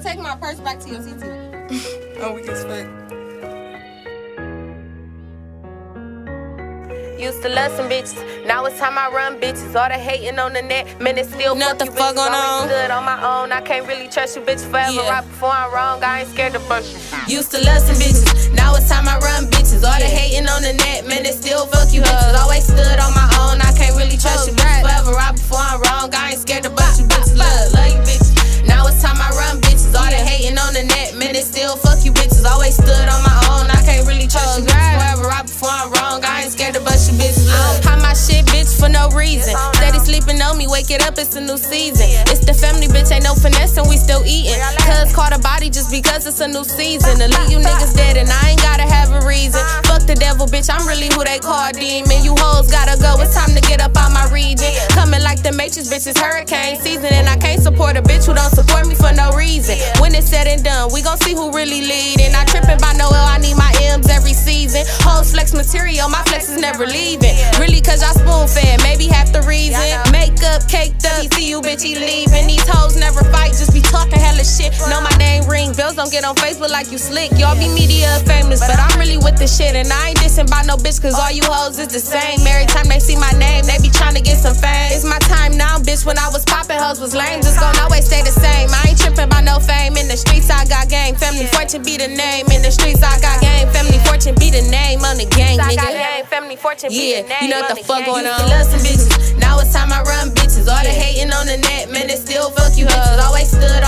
take my purse back to your CT. Oh, we as fuck. Used to love some bitches, now it's time I run bitches. All the hating on the net, man, it's still Know what fuck the you fuck bitches. Always on? stood on my own, I can't really trust you bitches forever. Yeah. Right before I'm wrong, I ain't scared to bust you. Used to love some bitches, now it's time I run bitches. All the hating on the net, man, it still fuck you bitches. Always still fuck you bitches. Always stood on my own, I can't really trust you bitches forever. Right before I'm wrong, I ain't scared to bust you bitches. Love. Hide my shit, bitch, for no reason. Steady sleeping on me, wake it up, it's a new season. It's the family, bitch, ain't no finesse, and we still eating. Cuz caught a body just because it's a new season. To leave you niggas dead, and I ain't gotta have a reason. The devil, bitch, I'm really who they call demon. You hoes gotta go, it's time to get up out my region. Coming like the Matrix, bitch, it's hurricane season, and I can't support a bitch who don't support me for no reason. When it's said and done, we gon' see who really leading. I trippin' by Noel, I need my M's every season. Hoes flex material, my flex is never leaving. Really, cause y'all spoon fed, maybe half the reason. Makeup caked up, see you, bitch, he leaving. These hoes don't get on Facebook like you slick. Y'all be media famous, but I'm really with the shit. And I ain't dissing by no bitch, cause all you hoes is the same. Every time they see my name, they be trying to get some fame. It's my time now, bitch. When I was poppin', hoes was lame. Just gon' always stay the same. I ain't trippin' by no fame. In the streets, I got game. Family fortune be the name. In the streets, I got game. Family fortune be the name on the gang, nigga. game, family fortune, be Yeah, the name you know what the fuck going on. Love some bitches. Now it's time I run bitches. All the hating on the net, man, it still fuck you bitches. Always stood